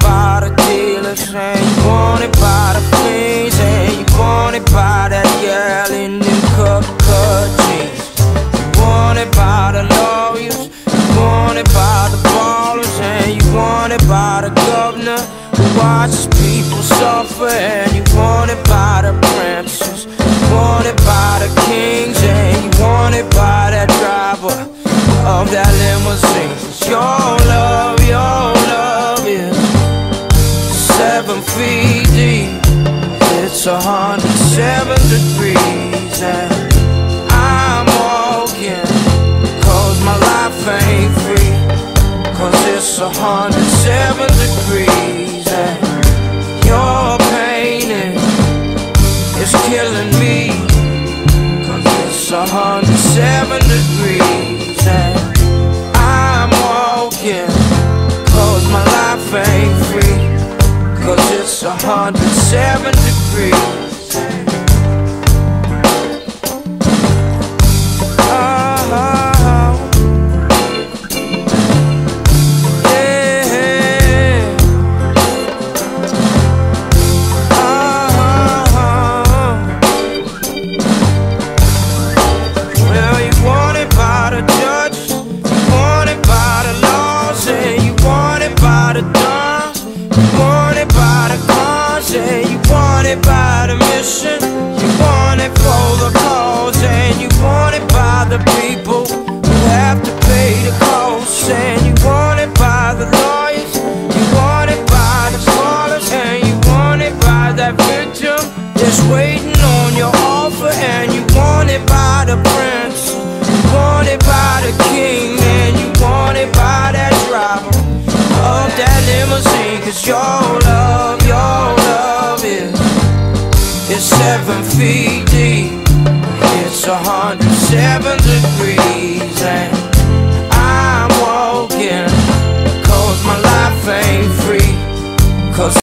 by the dealers and you want it by the fleas. And you want it by that yelling and cup cut jeans. You want it by the lawyers, you want it by the ballers. And you want it by the governor. Who watches people suffer. And you want it by the it's 107 degrees and your pain is killing me. Cause it's 107 degrees and I'm walking. Cause my life ain't free. Cause it's 107 degrees. by the mission. You want it for the cause And you want it by the people have to pay the cost. And you want it by the lawyers You want it by the And you want it by that victim waiting on your offer. And you want it by the prince You want it by the